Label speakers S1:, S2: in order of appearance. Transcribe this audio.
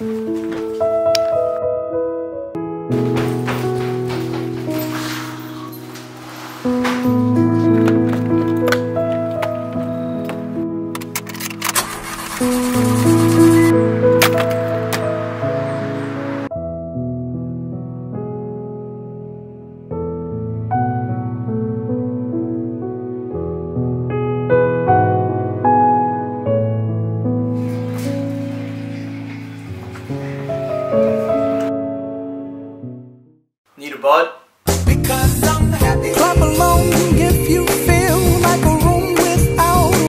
S1: Música Need a bud?